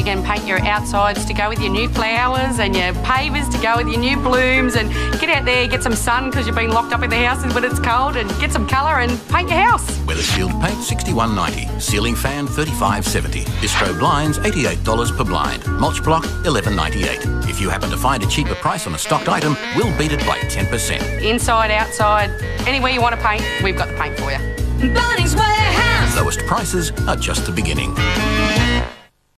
You can paint your outsides to go with your new flowers and your pavers to go with your new blooms and get out there, get some sun because you've been locked up in the house when it's cold and get some colour and paint your house. Weathershield paint 61.90, ceiling fan 35.70, distro blinds $88 per blind, mulch block 11.98. If you happen to find a cheaper price on a stocked item, we'll beat it by 10%. Inside, outside, anywhere you want to paint, we've got the paint for you. Bunnings Warehouse. Lowest prices are just the beginning.